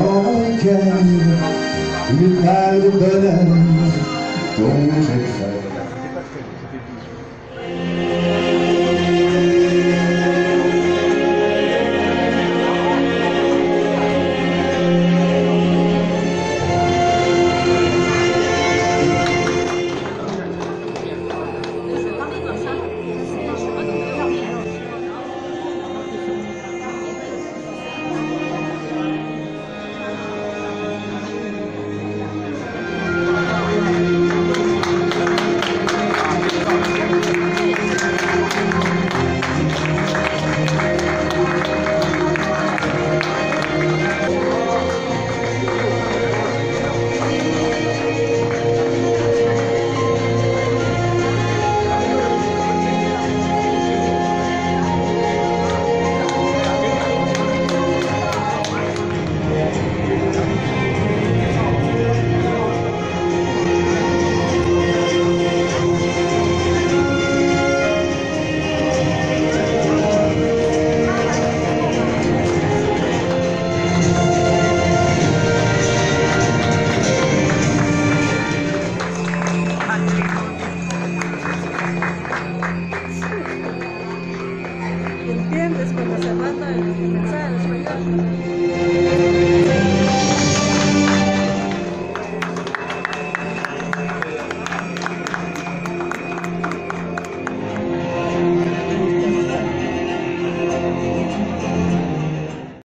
oynarken Yüklerde beden Donacak